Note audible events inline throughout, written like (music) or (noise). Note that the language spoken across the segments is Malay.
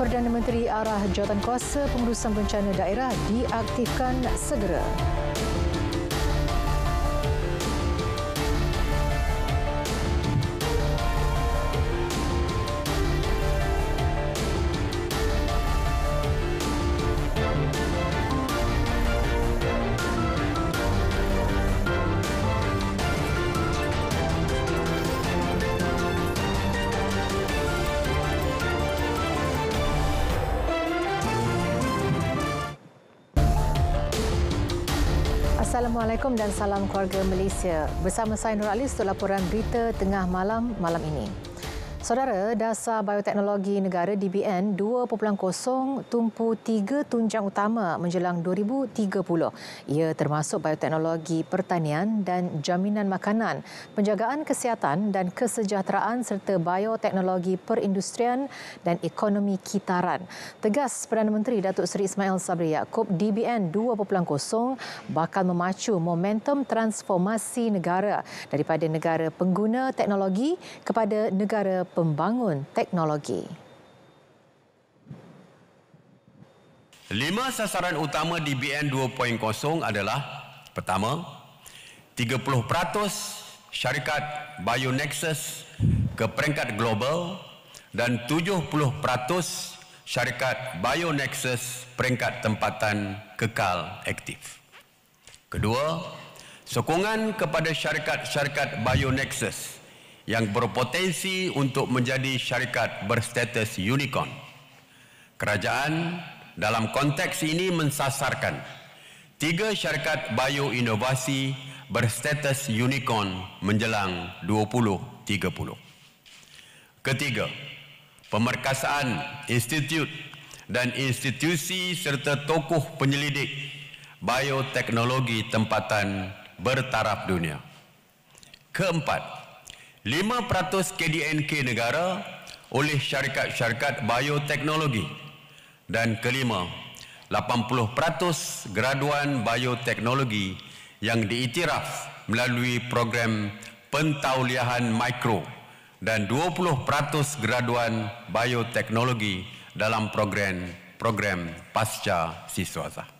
Perdana Menteri arah jawatankuasa pengurusan bencana daerah diaktifkan segera. Assalamualaikum dan salam keluarga Malaysia. Bersama saya Nur Alis untuk laporan berita tengah malam malam ini. Saudara, Dasar Bioteknologi Negara DBN 2.0 tumpu tiga tunjang utama menjelang 2030. Ia termasuk bioteknologi pertanian dan jaminan makanan, penjagaan kesihatan dan kesejahteraan serta bioteknologi perindustrian dan ekonomi kitaran. Tegas Perdana Menteri Datuk Seri Ismail Sabri Yaakob, DBN 2.0 bakal memacu momentum transformasi negara daripada negara pengguna teknologi kepada negara pembangun teknologi. Lima sasaran utama DBN 2.0 adalah pertama, 30% syarikat Bionexus ke peringkat global dan 70% syarikat Bionexus peringkat tempatan kekal aktif. Kedua, sokongan kepada syarikat-syarikat Bionexus yang berpotensi untuk menjadi syarikat berstatus unicorn. Kerajaan dalam konteks ini mensasarkan tiga syarikat bioinovasi berstatus unicorn menjelang 2030. Ketiga, pemerkasaan institut dan institusi serta tokoh penyelidik bioteknologi tempatan bertaraf dunia. Keempat, 5% KDNK negara oleh syarikat-syarikat bioteknologi dan kelima 80% graduan bioteknologi yang diiktiraf melalui program pentauliahan mikro dan 20% graduan bioteknologi dalam program program pasca siswasa.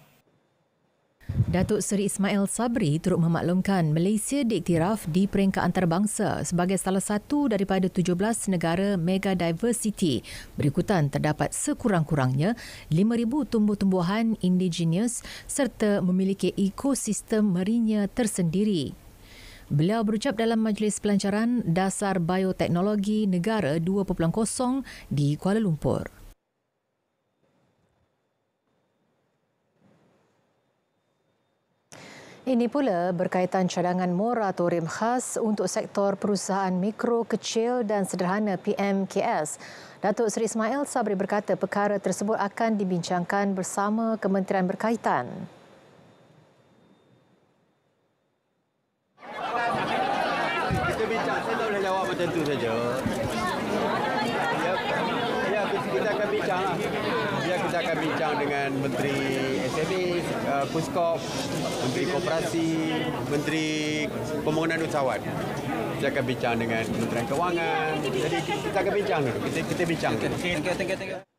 Datuk Seri Ismail Sabri turut memaklumkan Malaysia diiktiraf di peringkat antarabangsa sebagai salah satu daripada 17 negara mega diversity. Berikutan terdapat sekurang-kurangnya 5,000 tumbuh-tumbuhan indigenous serta memiliki ekosistem marinya tersendiri. Beliau berucap dalam majlis pelancaran Dasar Bioteknologi Negara 2.0 di Kuala Lumpur. Ini pula berkaitan cadangan moratorium khas untuk sektor perusahaan mikro, kecil dan sederhana PMKS. Datuk Seri Ismail Sabri berkata perkara tersebut akan dibincangkan bersama kementerian berkaitan. Kita bincang, saya tak boleh jawab macam saja. Ya, ya kita akan bincang lah. Ya, kita akan bincang dengan Menteri SME, uh, Puskop, Menteri Koperasi, Menteri Pembangunan Usahawan. Kita akan bincang dengan Kementerian Kewangan. Jadi kita akan bincang dulu. Kita, kita bincang. You, thank you.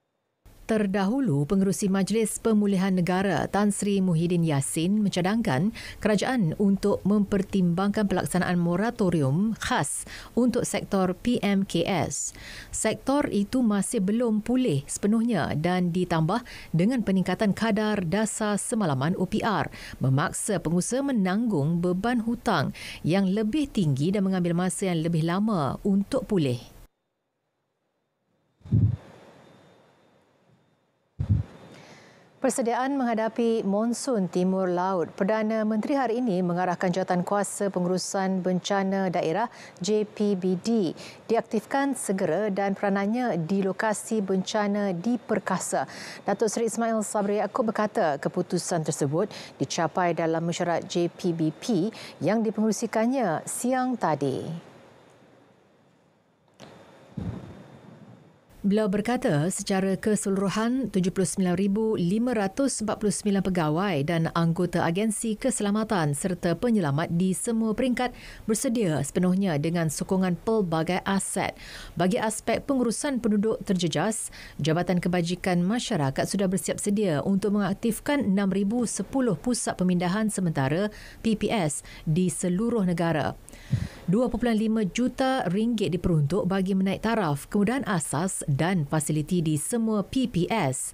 Terdahulu, Pengerusi Majlis Pemulihan Negara Tan Sri Muhyiddin Yassin mencadangkan kerajaan untuk mempertimbangkan pelaksanaan moratorium khas untuk sektor PMKS. Sektor itu masih belum pulih sepenuhnya dan ditambah dengan peningkatan kadar dasar semalaman OPR memaksa pengusaha menanggung beban hutang yang lebih tinggi dan mengambil masa yang lebih lama untuk pulih. Persediaan menghadapi monsun timur laut. Perdana Menteri hari ini mengarahkan jawatan kuasa pengurusan bencana daerah JPBD diaktifkan segera dan peranannya di lokasi bencana diperkasa. Datuk Seri Ismail Sabri Yaakob berkata keputusan tersebut dicapai dalam mesyuarat JPBP yang dipengerusikannya siang tadi. Beliau berkata secara keseluruhan 79,549 pegawai dan anggota agensi keselamatan serta penyelamat di semua peringkat bersedia sepenuhnya dengan sokongan pelbagai aset. Bagi aspek pengurusan penduduk terjejas, Jabatan Kebajikan Masyarakat sudah bersiap sedia untuk mengaktifkan 6,010 pusat pemindahan sementara PPS di seluruh negara. 2.5 juta ringgit diperuntuk bagi menaik taraf kemudahan asas dan fasiliti di semua PPS.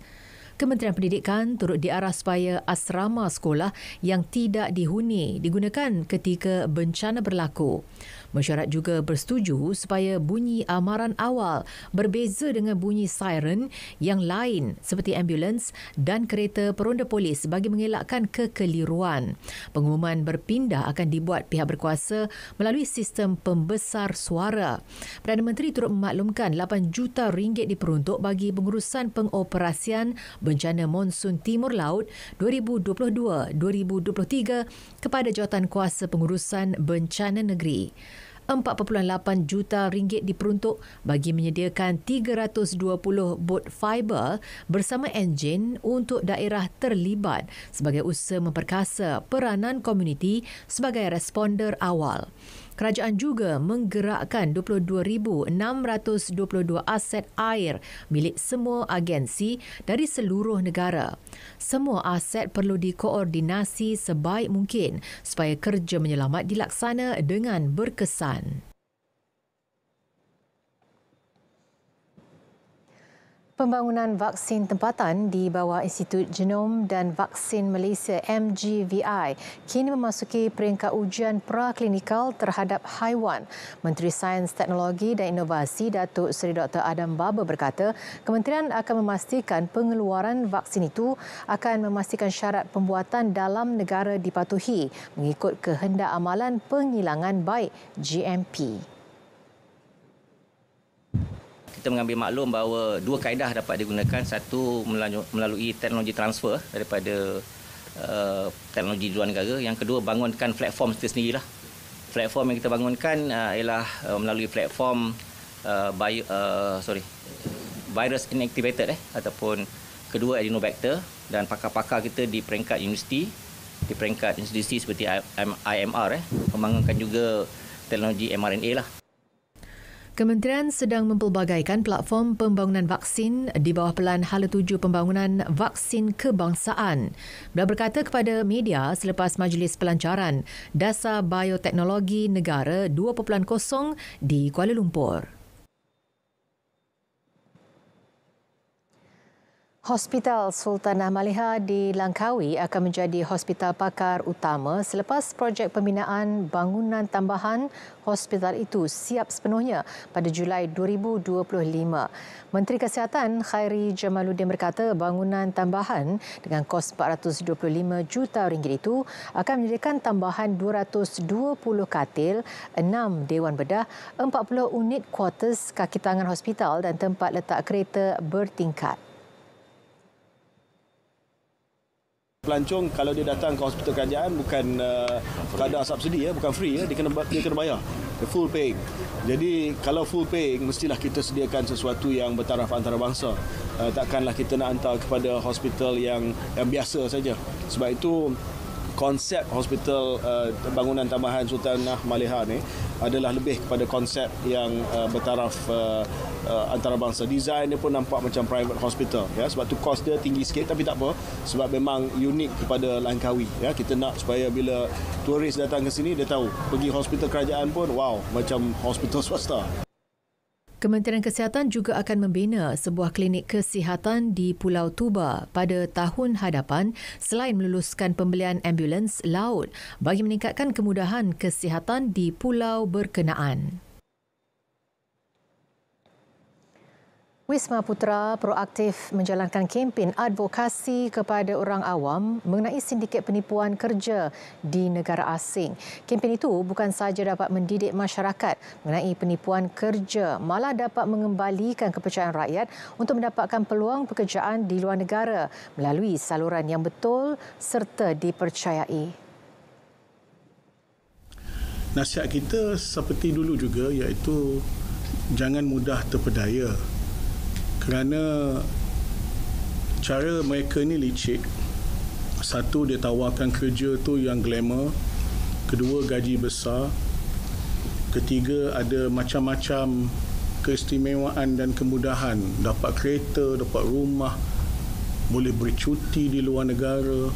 Kementerian Pendidikan turut diarah supaya asrama sekolah yang tidak dihuni digunakan ketika bencana berlaku. Mesyuarat juga bersetuju supaya bunyi amaran awal berbeza dengan bunyi siren yang lain seperti ambulans dan kereta peronda polis bagi mengelakkan kekeliruan. Pengumuman berpindah akan dibuat pihak berkuasa melalui sistem pembesar suara. Perdana Menteri turut memaklumkan 8 juta ringgit diperuntuk bagi pengurusan pengoperasian bencana monsun timur laut 2022-2023 kepada jawatan kuasa pengurusan bencana negeri. 4.8 juta ringgit diperuntuk bagi menyediakan 320 bot fiber bersama enjin untuk daerah terlibat sebagai usaha memperkasa peranan komuniti sebagai responder awal kerajaan juga menggerakkan 22,622 aset air milik semua agensi dari seluruh negara. Semua aset perlu dikoordinasi sebaik mungkin supaya kerja menyelamat dilaksana dengan berkesan. Pembangunan vaksin tempatan di bawah Institut Genom dan Vaksin Malaysia MGVI kini memasuki peringkat ujian praklinikal terhadap haiwan. Menteri Sains, Teknologi dan Inovasi Datuk Seri Dr. Adam Baba berkata, kementerian akan memastikan pengeluaran vaksin itu akan memastikan syarat pembuatan dalam negara dipatuhi mengikut kehendak amalan penghilangan baik GMP kita mengambil maklum bahawa dua kaedah dapat digunakan. Satu melalui teknologi transfer daripada uh, teknologi luar negara. Yang kedua bangunkan platform kita sendirilah. Platform yang kita bangunkan uh, ialah uh, melalui platform uh, bio, uh, sorry virus inactivated eh ataupun kedua adenovector dan pakar-pakar kita di peringkat universiti di peringkat institusi seperti IMR eh membangunkan juga teknologi mRNA lah Kementerian sedang mempelbagaikan platform pembangunan vaksin di bawah pelan Hala Tuju Pembangunan Vaksin Kebangsaan. Beliau berkata kepada media selepas majlis pelancaran Dasar Bioteknologi Negara 2.0 di Kuala Lumpur. Hospital Sultanah Maliha di Langkawi akan menjadi hospital pakar utama selepas projek pembinaan bangunan tambahan hospital itu siap sepenuhnya pada Julai 2025. Menteri Kesihatan Khairi Jamaluddin berkata bangunan tambahan dengan kos 425 juta ringgit itu akan menyediakan tambahan 220 katil, 6 dewan bedah, 40 unit kuartus kaki tangan hospital dan tempat letak kereta bertingkat. Pelancong kalau dia datang ke hospital kerajaan bukan uh, kadar subsidi ya bukan free ya dia kena dia kena bayar. Dia full paying. Jadi kalau full paying mestilah kita sediakan sesuatu yang bertaraf antarabangsa. Uh, takkanlah kita nak hantar kepada hospital yang yang biasa saja. Sebab itu konsep hospital uh, bangunan tambahan Sultanah Maliha ni adalah lebih kepada konsep yang uh, bertaraf uh, uh, antarabangsa. Design dia pun nampak macam private hospital ya sebab tu kos dia tinggi sikit tapi tak apa sebab memang unik kepada Langkawi ya. Kita nak supaya bila turis datang ke sini dia tahu pergi hospital kerajaan pun wow macam hospital (laughs) swasta. Kementerian Kesihatan juga akan membina sebuah klinik kesihatan di Pulau Tuba pada tahun hadapan selain meluluskan pembelian ambulans laut bagi meningkatkan kemudahan kesihatan di pulau berkenaan. Wisma Putra proaktif menjalankan kempen advokasi kepada orang awam mengenai sindiket penipuan kerja di negara asing. Kempen itu bukan sahaja dapat mendidik masyarakat mengenai penipuan kerja, malah dapat mengembalikan kepercayaan rakyat untuk mendapatkan peluang pekerjaan di luar negara melalui saluran yang betul serta dipercayai. Nasihat kita seperti dulu juga iaitu jangan mudah terpedaya kerana cara mereka ni licik. Satu dia tawarkan kerja tu yang glamour. Kedua gaji besar. Ketiga ada macam-macam keistimewaan dan kemudahan. Dapat kereta dapat rumah boleh bercuti di luar negara.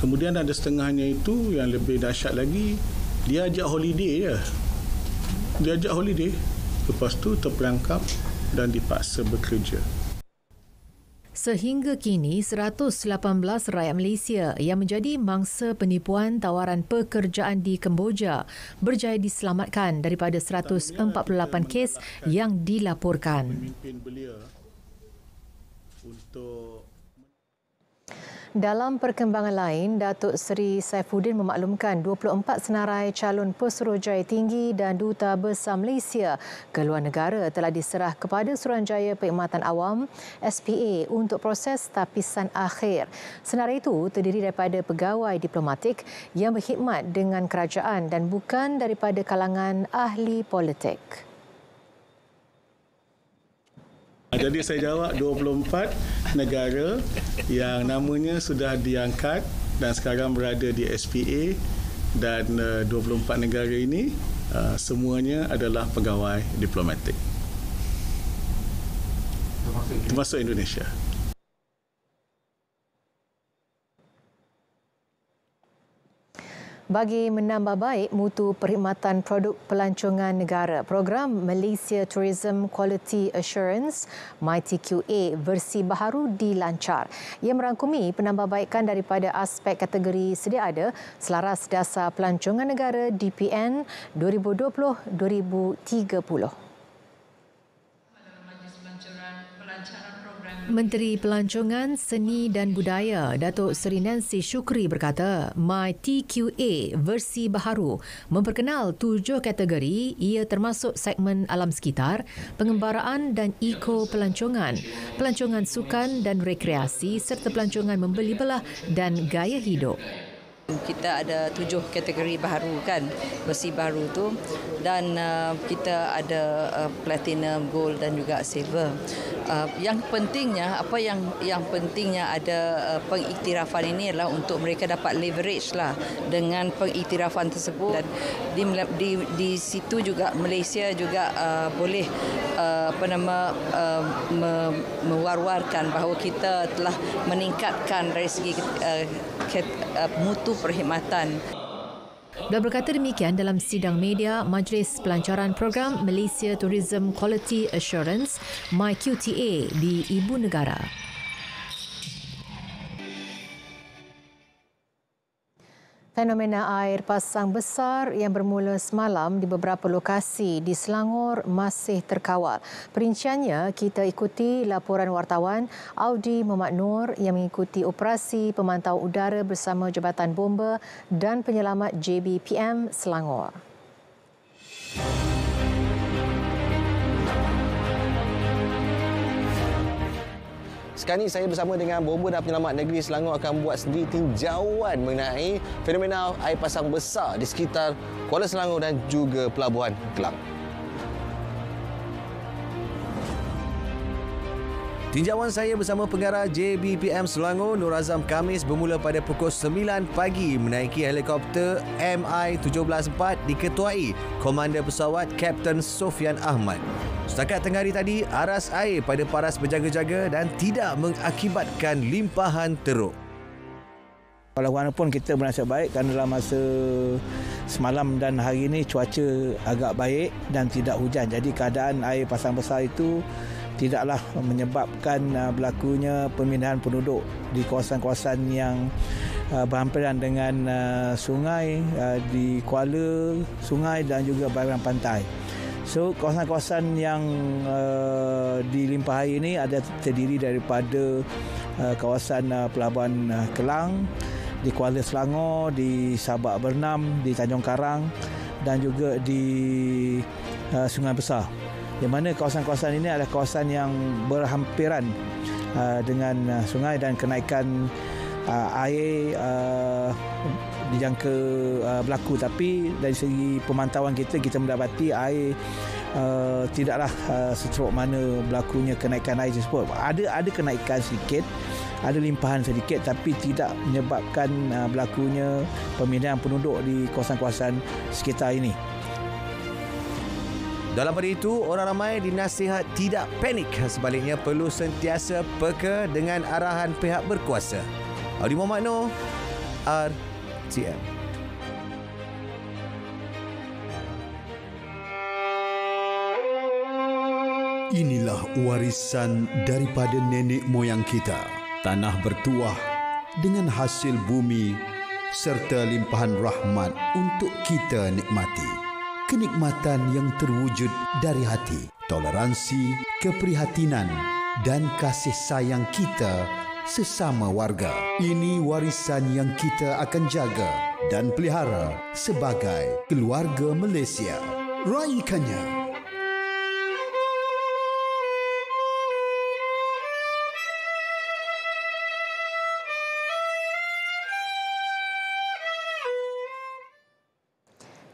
Kemudian ada setengahnya itu yang lebih dahsyat lagi dia ajak holiday je. Dia ajak holiday. Lepas tu terperangkap dan dipaksa bekerja Sehingga kini, 118 rakyat Malaysia yang menjadi mangsa penipuan tawaran pekerjaan di Kemboja berjaya diselamatkan daripada 148 kes yang dilaporkan. Untuk Dalam perkembangan lain, Datuk Seri Saifuddin memaklumkan 24 senarai calon pesuruhjaya tinggi dan Duta Besar Malaysia ke luar negara telah diserah kepada Suruhanjaya Perkhidmatan Awam SPA untuk proses tapisan akhir. Senarai itu terdiri daripada pegawai diplomatik yang berkhidmat dengan kerajaan dan bukan daripada kalangan ahli politik. Jadi saya jawab 24 negara yang namanya sudah diangkat dan sekarang berada di SPA dan uh, 24 negara ini uh, semuanya adalah pegawai diplomatik. Termasuk Indonesia. Bagi menambah baik mutu perkhidmatan produk pelancongan negara, program Malaysia Tourism Quality Assurance MyTQA versi baharu dilancar. Ia merangkumi penambahbaikan daripada aspek kategori sedia ada selaras dasar pelancongan negara DPN 2020-2030. Menteri Pelancongan, Seni dan Budaya Datuk Seri Nancy Syukri berkata, My TQA versi baharu memperkenal tujuh kategori ia termasuk segmen alam sekitar, pengembaraan dan eco pelancongan, pelancongan sukan dan rekreasi serta pelancongan membeli belah dan gaya hidup. Kita ada tujuh kategori baru kan, besi baru tu dan uh, kita ada uh, platinum, gold dan juga silver. Uh, yang pentingnya apa yang yang pentingnya ada uh, pengiktirafan ini adalah untuk mereka dapat leverage lah dengan pengiktirafan tersebut dan di di, di situ juga Malaysia juga uh, boleh uh, apa nama uh, me, mewar-warkan bahawa kita telah meningkatkan dari segi uh, ket, uh, mutu perkhidmatan. Beliau berkata demikian dalam sidang media Majlis Pelancaran Program Malaysia Tourism Quality Assurance MyQTA di Ibu Negara. Fenomena air pasang besar yang bermula semalam di beberapa lokasi di Selangor masih terkawal. Perinciannya kita ikuti laporan wartawan Audi Muhammad Nur yang mengikuti operasi pemantau udara bersama Jabatan Bomba dan Penyelamat JBPM Selangor. Sekarang ini saya bersama dengan Bomba dan Penyelamat Negeri Selangor akan buat sendiri tinjauan mengenai fenomena air pasang besar di sekitar Kuala Selangor dan juga Pelabuhan Kelang. Tinjauan saya bersama pengarah JBPM Selangor Nur Azam Kamis bermula pada pukul 9 pagi menaiki helikopter MI-174 diketuai Komander Pesawat Kapten Sofian Ahmad. Setakat tengah hari tadi, aras air pada paras berjaga-jaga dan tidak mengakibatkan limpahan teruk. Walaupun kita bernasib baik kerana dalam masa semalam dan hari ini cuaca agak baik dan tidak hujan. Jadi keadaan air pasang besar itu tidaklah menyebabkan uh, berlakunya pemindahan penduduk di kawasan-kawasan yang uh, berhampiran dengan uh, sungai di Kuala, sungai dan juga bahagian pantai. So kawasan-kawasan yang uh, dilimpahi ini ada terdiri daripada uh, kawasan uh, Pelabuhan uh, Kelang, di Kuala Selangor, di Sabak Bernam, di Tanjung Karang dan juga di uh, Sungai Besar. Di mana kawasan-kawasan ini adalah kawasan yang berhampiran uh, dengan uh, sungai dan kenaikan uh, air uh, dijangka uh, berlaku tapi dari segi pemantauan kita kita mendapati air uh, tidaklah uh, seteruk mana berlakunya kenaikan air tersebut. Ada ada kenaikan sedikit, ada limpahan sedikit tapi tidak menyebabkan uh, berlakunya pemindahan penduduk di kawasan-kawasan sekitar ini. Dalam pada itu, orang ramai dinasihat tidak panik. Sebaliknya perlu sentiasa peka dengan arahan pihak berkuasa. Audi Muhammad Noor, RTM. Inilah warisan daripada nenek moyang kita. Tanah bertuah dengan hasil bumi serta limpahan rahmat untuk kita nikmati. Kenikmatan yang terwujud dari hati, toleransi, keprihatinan dan kasih sayang kita sesama warga. Ini warisan yang kita akan jaga dan pelihara sebagai keluarga Malaysia. Raikannya.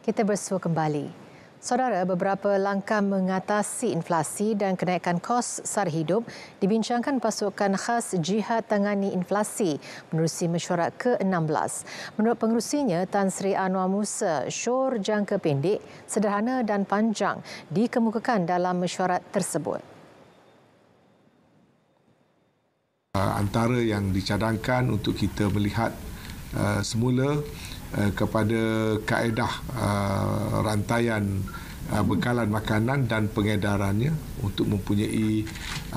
Kita bersua kembali. Saudara, beberapa langkah mengatasi inflasi dan kenaikan kos sara hidup dibincangkan pasukan khas Jihad Tangani Inflasi menerusi mesyuarat ke-16. Menurut pengerusinya, Tan Sri Anwar Musa, syur jangka pendek, sederhana dan panjang dikemukakan dalam mesyuarat tersebut. Antara yang dicadangkan untuk kita melihat uh, semula Eh, kepada kaedah uh, rantaian uh, bekalan makanan dan pengedarannya untuk mempunyai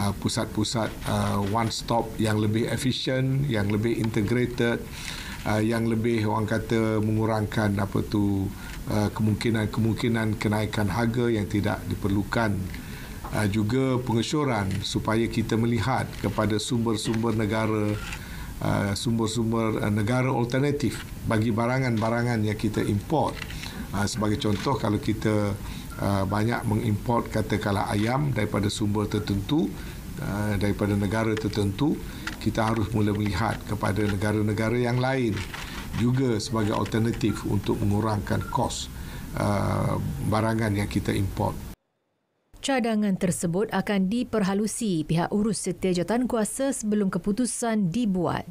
uh, pusat-pusat uh, one stop yang lebih efisien, yang lebih integrated, uh, yang lebih orang kata mengurangkan apa tu uh, kemungkinan-kemungkinan kenaikan harga yang tidak diperlukan. Uh, juga pengesyuran supaya kita melihat kepada sumber-sumber negara Uh, sumber-sumber uh, negara alternatif bagi barangan-barangan yang kita import. Uh, sebagai contoh kalau kita banyak mengimport katakanlah ayam daripada sumber tertentu daripada negara tertentu kita harus mula melihat kepada negara-negara yang lain juga sebagai alternatif untuk mengurangkan kos barangan yang kita import. Cadangan tersebut akan diperhalusi pihak urus setiap jawatan kuasa sebelum keputusan dibuat.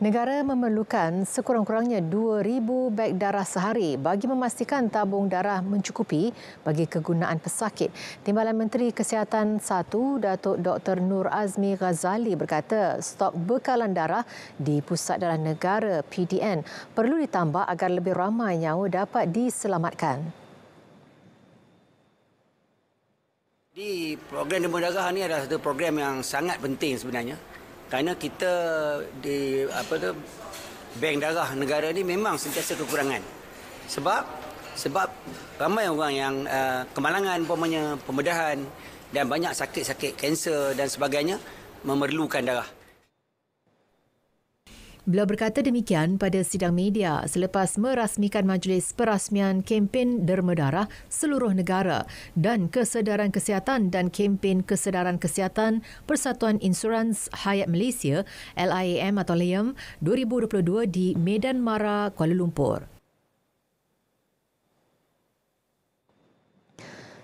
Negara memerlukan sekurang-kurangnya 2,000 beg darah sehari bagi memastikan tabung darah mencukupi bagi kegunaan pesakit. Timbalan Menteri Kesihatan 1, Datuk Dr. Nur Azmi Ghazali berkata stok bekalan darah di Pusat Darah Negara PDN perlu ditambah agar lebih ramai nyawa dapat diselamatkan. Di program demam darah ini adalah satu program yang sangat penting sebenarnya kerana kita di apa tu bank darah negara ni memang sentiasa kekurangan. Sebab sebab ramai orang yang uh, kemalangan umpamanya pembedahan dan banyak sakit-sakit kanser dan sebagainya memerlukan darah Beliau berkata demikian pada sidang media selepas merasmikan majlis perasmian kempen derma darah seluruh negara dan kesedaran kesihatan dan kempen kesedaran kesihatan Persatuan Insurans Hayat Malaysia LIAM atau LIAM 2022 di Medan Mara, Kuala Lumpur.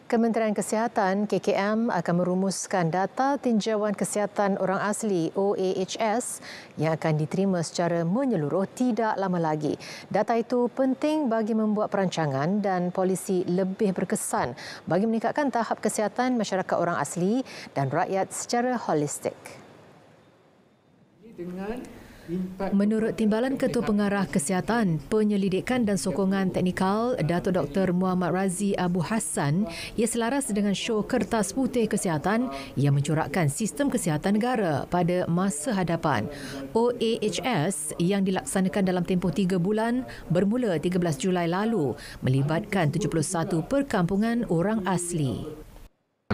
Kementerian Kesihatan KKM akan merumuskan data tinjauan kesihatan orang asli OAHS yang akan diterima secara menyeluruh tidak lama lagi. Data itu penting bagi membuat perancangan dan polisi lebih berkesan bagi meningkatkan tahap kesihatan masyarakat orang asli dan rakyat secara holistik. Dengan Menurut Timbalan Ketua Pengarah Kesihatan, Penyelidikan dan Sokongan Teknikal Datuk Dr. Muhammad Razi Abu Hassan, ia selaras dengan show Kertas Putih Kesihatan yang mencorakkan sistem kesihatan negara pada masa hadapan. OAHS yang dilaksanakan dalam tempoh tiga bulan bermula 13 Julai lalu melibatkan 71 perkampungan orang asli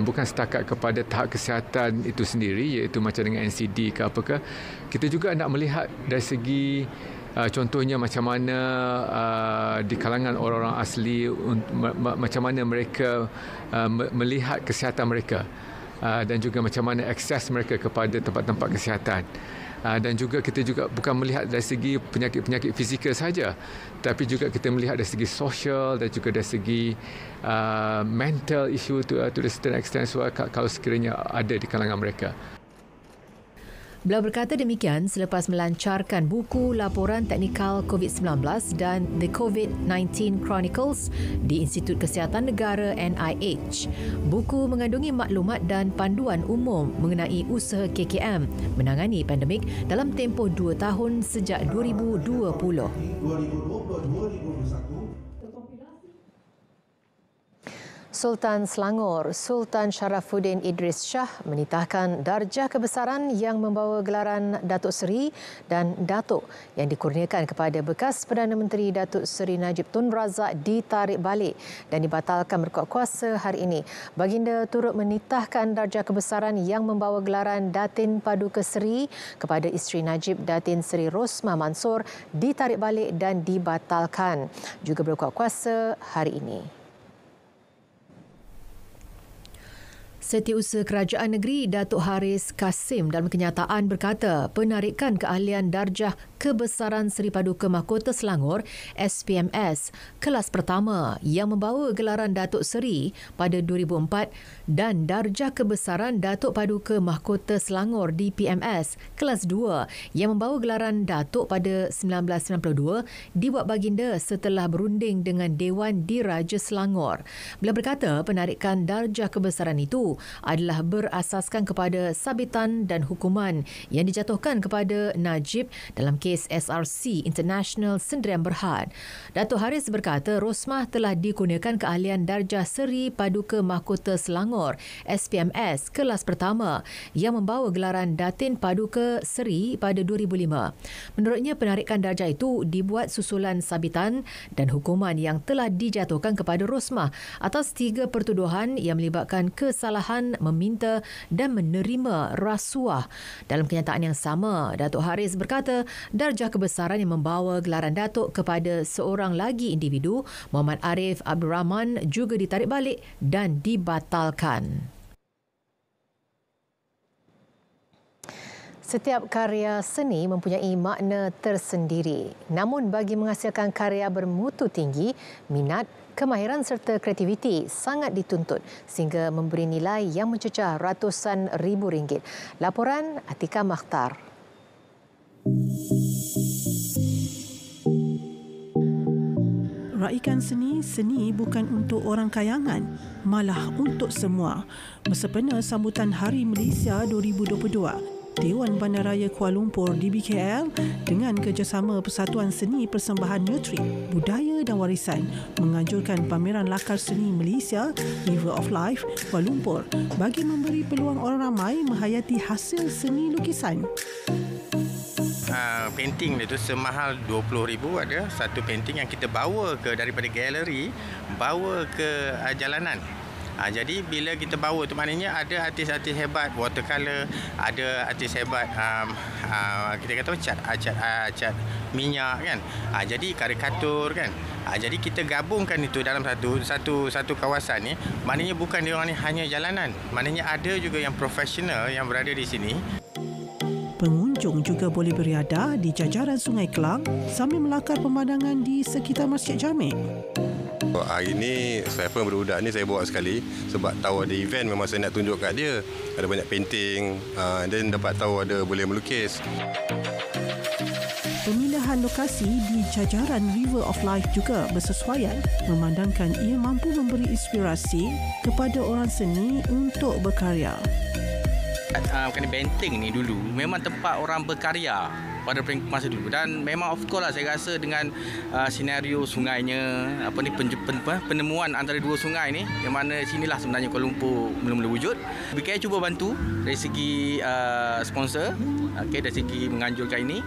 bukan setakat kepada tahap kesihatan itu sendiri iaitu macam dengan NCD ke apakah kita juga nak melihat dari segi uh, contohnya macam mana uh, di kalangan orang-orang asli macam mana mereka uh, melihat kesihatan mereka uh, dan juga macam mana akses mereka kepada tempat-tempat kesihatan dan juga kita juga bukan melihat dari segi penyakit-penyakit fizikal saja tapi juga kita melihat dari segi sosial dan juga dari segi uh, mental issue to, uh, to the certain extent so, kalau sekiranya ada di kalangan mereka. Beliau berkata demikian selepas melancarkan buku laporan teknikal COVID-19 dan The COVID-19 Chronicles di Institut Kesihatan Negara NIH. Buku mengandungi maklumat dan panduan umum mengenai usaha KKM menangani pandemik dalam tempoh dua tahun sejak 2020. 2020-2021 Sultan Selangor, Sultan Sharafuddin Idris Shah menitahkan darjah kebesaran yang membawa gelaran Datuk Seri dan Datuk yang dikurniakan kepada bekas Perdana Menteri Datuk Seri Najib Tun Razak ditarik balik dan dibatalkan berkuat kuasa hari ini. Baginda turut menitahkan darjah kebesaran yang membawa gelaran Datin Paduka Seri kepada isteri Najib Datin Seri Rosmah Mansor ditarik balik dan dibatalkan. Juga berkuat kuasa hari ini. Setiausaha Kerajaan Negeri Datuk Haris Kasim dalam kenyataan berkata penarikan keahlian darjah Kebesaran Seri Paduka Mahkota Selangor SPMS kelas pertama yang membawa gelaran Datuk Seri pada 2004 dan darjah Kebesaran Datuk Paduka Mahkota Selangor DPMS kelas 2 yang membawa gelaran Datuk pada 1992 dibuat baginda setelah berunding dengan Dewan Diraja Selangor. Beliau berkata penarikan darjah kebesaran itu adalah berasaskan kepada sabitan dan hukuman yang dijatuhkan kepada Najib dalam kes kes SRC International Sendirian Berhad. Datuk Haris berkata Rosmah telah dikurniakan keahlian darjah Seri Paduka Mahkota Selangor SPMS kelas pertama yang membawa gelaran Datin Paduka Seri pada 2005. Menurutnya penarikan darjah itu dibuat susulan sabitan dan hukuman yang telah dijatuhkan kepada Rosmah atas tiga pertuduhan yang melibatkan kesalahan meminta dan menerima rasuah. Dalam kenyataan yang sama, Datuk Haris berkata darjah kebesaran yang membawa gelaran Datuk kepada seorang lagi individu, Muhammad Arif Abdul Rahman juga ditarik balik dan dibatalkan. Setiap karya seni mempunyai makna tersendiri. Namun bagi menghasilkan karya bermutu tinggi, minat, kemahiran serta kreativiti sangat dituntut sehingga memberi nilai yang mencecah ratusan ribu ringgit. Laporan Atika Makhtar. Raikan seni, seni bukan untuk orang kayangan, malah untuk semua. Bersempena sambutan Hari Malaysia 2022, Dewan Bandaraya Kuala Lumpur DBKL dengan kerjasama Persatuan Seni Persembahan Nutri, Budaya dan Warisan menganjurkan pameran lakar seni Malaysia River of Life Kuala Lumpur bagi memberi peluang orang ramai menghayati hasil seni lukisan uh, painting itu semahal 20,000 ada satu painting yang kita bawa ke daripada galeri bawa ke uh, jalanan Ha, jadi bila kita bawa tu maknanya ada artis-artis hebat watercolor, ada artis hebat um, uh, kita kata cat cat cat minyak kan. Ha, jadi karikatur kan. Ha, jadi kita gabungkan itu dalam satu satu satu kawasan ni. Maknanya bukan dia orang ni hanya jalanan. Maknanya ada juga yang profesional yang berada di sini. Pengunjung juga boleh beriada di jajaran Sungai Kelang sambil melakar pemandangan di sekitar Masjid Jamek. Hari ini saya pun berudak ni saya bawa sekali sebab tahu ada event memang saya nak tunjuk kat dia. Ada banyak painting dan uh, dapat tahu ada boleh melukis. Pemilihan lokasi di jajaran River of Life juga bersesuaian memandangkan ia mampu memberi inspirasi kepada orang seni untuk berkarya uh, kena benteng ni dulu. Memang tempat orang berkarya pada masa dulu. Dan memang of course lah saya rasa dengan uh, senario sungainya apa ni pen, pen, pen, penemuan antara dua sungai ni yang mana sinilah sebenarnya Kuala Lumpur mula-mula wujud. BKI cuba bantu dari segi uh, sponsor. Okay, dari segi menganjurkan ini.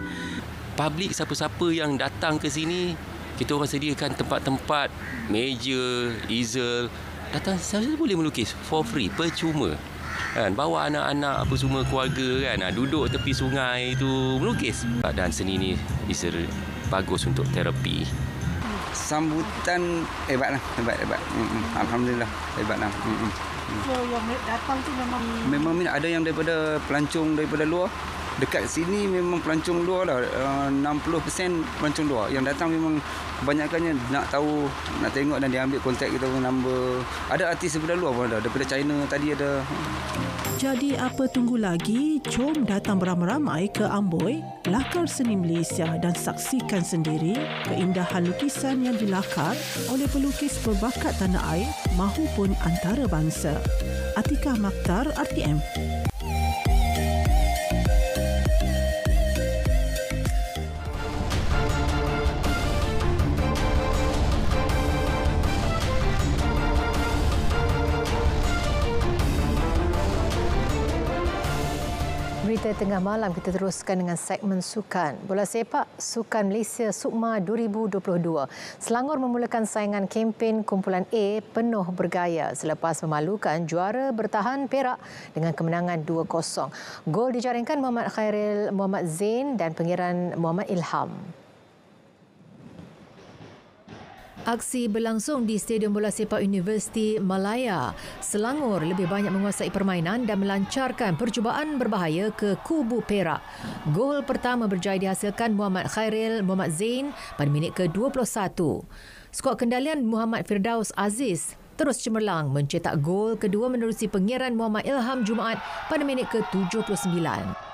Public siapa-siapa yang datang ke sini kita orang sediakan tempat-tempat meja, easel. Datang saya boleh melukis for free percuma kan bawa anak-anak apa semua keluarga kan ha, duduk tepi sungai tu melukis dan seni ni is bagus untuk terapi sambutan hebat lah hebat hebat mm-hmm. alhamdulillah hebat lah mm-hmm. so yang datang tu memang memang ada yang daripada pelancong daripada luar dekat sini memang pelancong luar lah. Uh, 60% pelancong luar. Yang datang memang banyakkannya nak tahu, nak tengok dan dia ambil kontak kita pun number. Ada artis daripada luar pun ada. Daripada China tadi ada. Jadi apa tunggu lagi? Jom datang beramai-ramai ke Amboi, Lakar Seni Malaysia dan saksikan sendiri keindahan lukisan yang dilakar oleh pelukis berbakat tanah air mahupun antarabangsa. Atika Maktar, RTM. Berita tengah malam kita teruskan dengan segmen sukan. Bola sepak Sukan Malaysia Sukma 2022. Selangor memulakan saingan kempen kumpulan A penuh bergaya selepas memalukan juara bertahan Perak dengan kemenangan 2-0. Gol dijaringkan Muhammad Khairil Muhammad Zain dan pengiran Muhammad Ilham. Aksi berlangsung di Stadium Bola Sepak Universiti Malaya. Selangor lebih banyak menguasai permainan dan melancarkan percubaan berbahaya ke kubu Perak. Gol pertama berjaya dihasilkan Muhammad Khairil Muhammad Zain pada minit ke-21. Skuad kendalian Muhammad Firdaus Aziz terus cemerlang mencetak gol kedua menerusi pengiran Muhammad Ilham Jumaat pada minit ke-79.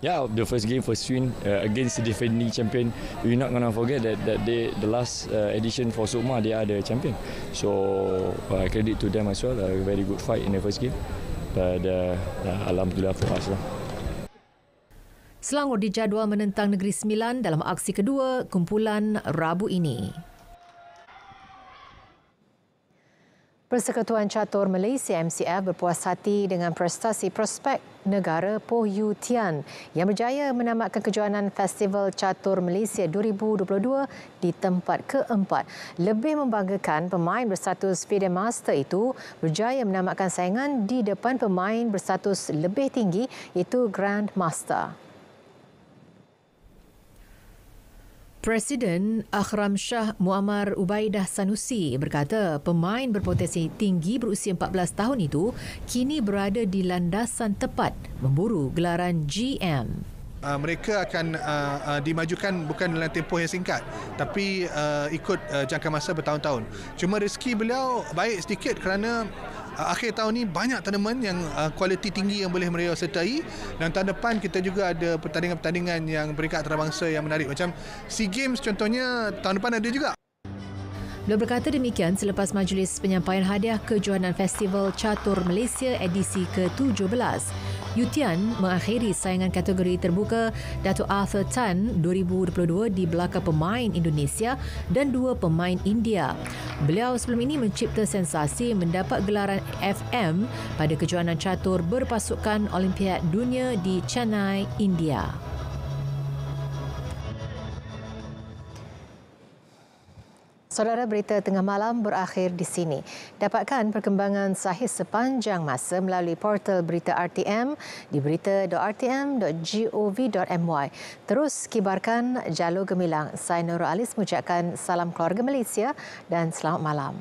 Yeah, the first game, first win uh, against the defending champion. We're not gonna forget that that they, the last uh, edition for Sukma, they are the champion. So uh, credit to them as well. A very good fight in the first game. But uh, uh, alhamdulillah for us lah. Selangor dijadual menentang Negeri Sembilan dalam aksi kedua kumpulan Rabu ini. Persekutuan Catur Malaysia MCF berpuas hati dengan prestasi prospek negara Poh Yu Tian yang berjaya menamatkan kejohanan Festival Catur Malaysia 2022 di tempat keempat. Lebih membanggakan, pemain berstatus FIDE Master itu berjaya menamatkan saingan di depan pemain berstatus lebih tinggi iaitu Grand Master. Presiden Akhram Shah Muammar Ubaidah Sanusi berkata pemain berpotensi tinggi berusia 14 tahun itu kini berada di landasan tepat memburu gelaran GM. Uh, mereka akan uh, uh, dimajukan bukan dalam tempoh yang singkat tapi uh, ikut uh, jangka masa bertahun-tahun. Cuma rezeki beliau baik sedikit kerana akhir tahun ni banyak tournament yang uh, kualiti tinggi yang boleh mereka sertai dan tahun depan kita juga ada pertandingan-pertandingan yang peringkat antarabangsa yang menarik macam SEA Games contohnya tahun depan ada juga. Beliau berkata demikian selepas majlis penyampaian hadiah kejohanan Festival Catur Malaysia edisi ke-17. Yutian mengakhiri saingan kategori terbuka Dato' Arthur Tan 2022 di belakang pemain Indonesia dan dua pemain India. Beliau sebelum ini mencipta sensasi mendapat gelaran FM pada kejohanan catur berpasukan Olimpiad Dunia di Chennai, India. Saudara berita tengah malam berakhir di sini. Dapatkan perkembangan sahih sepanjang masa melalui portal berita RTM di berita.rtm.gov.my. Terus kibarkan jalur gemilang. Saya Nurul Alis mengucapkan salam keluarga Malaysia dan selamat malam.